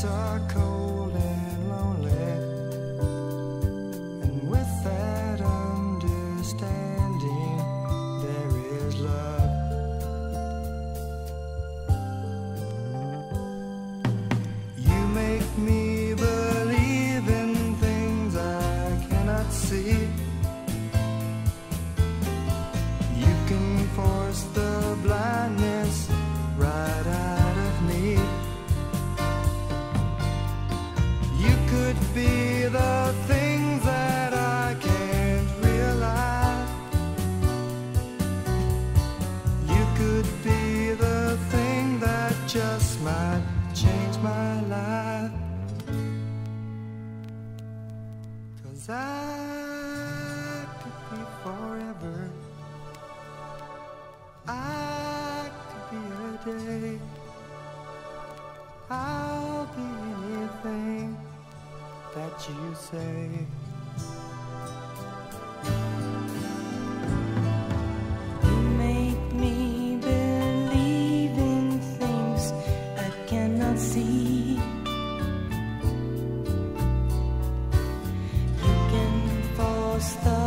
Mexico my life. Cause I could be forever. I could be a day. I'll be anything that you say. costa.